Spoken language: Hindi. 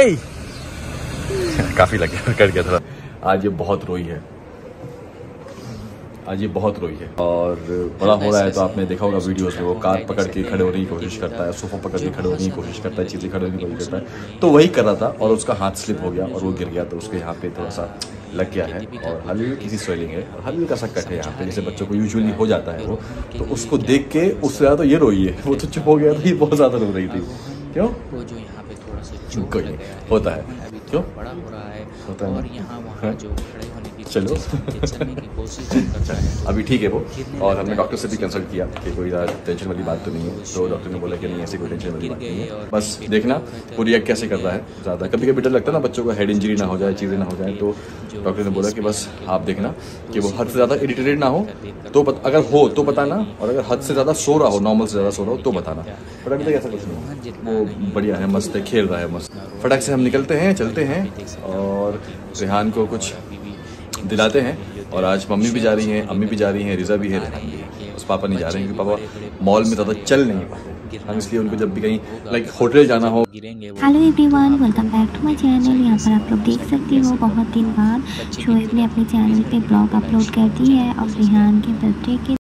काफ़ी लग गया कट गया थोड़ा आज ये बहुत रोई है। आज ये बहुत रोई है। और बड़ा हो रहा है तो आपने देखा होगा वीडियोस में, वो कार पकड़ के खड़े होने की कोशिश करता है, सोफा पकड़ के खड़े होने की कोशिश करता है, चीज़ें खड़े होने की कोशिश करता है। तो वही कर रहा था और उसका हाथ स्लिप हो गया और वो गिर गया तो उसके यहाँ पे थोड़ा सा लग गया है। और हल्की सी स्वेलिंग है और हल्का सा कट है यहाँ पे जैसे बच्चों को यूजुअली हो जाता है वो। तो उसको देख के उससे ज़्यादा तो ये रोई है, वो तो चुप हो गया था, ये बहुत ज़्यादा रो रही थी। क्यों वो जो यहाँ पे थोड़ा सा चोट लग गया है होता है अभी क्यों? बड़ा हो रहा है? और यहाँ वहाँ हाँ? जो खड़े चलो। अभी ठीक है वो। और हमने डॉक्टर से भी कंसल्ट किया कि कोई ज़्यादा टेंशन वाली बात तो नहीं है। तो डॉक्टर ने बोला कि नहीं ऐसी कोई टेंशन वाली बात नहीं है। बस देखना वो रिएक्ट कैसे करता है। ज़्यादा कभी कभी डर लगता है ना बच्चों को हेड इंजरी ना हो जाए चीज़ें ना हो जाए तो डॉक्टर ने बोला कि बस आप देखना कि वो हद से ज़्यादा इरीटेटेड ना हो तो अगर हो तो बताना। और अगर हद से ज़्यादा सो रहा हो नॉर्मल से ज़्यादा सो रहा हो तो बताना। बट अभी तक ऐसा कुछ नहीं वो बढ़िया है मस्त है खेल रहा है मस्त। फटाक से हम निकलते हैं चलते हैं। और रेहान को कुछ दिलाते हैं और आज मम्मी भी जा रही हैं, अम्मी भी जा रही हैं, रिजा भी है बस पापा नहीं जा रहे हैं, क्योंकि पापा मॉल में ज़्यादा चल नहीं पाते। हम इसलिए उनको जब भी कहीं लाइक होटल जाना हो। Hello everyone welcome back to my channel यहाँ पर आप लोग देख सकते हो, बहुत दिन बाद शोएब ने अपने चैनल पे ब्लॉग अपलोड कर दी है। और रिहान के बर्थडे के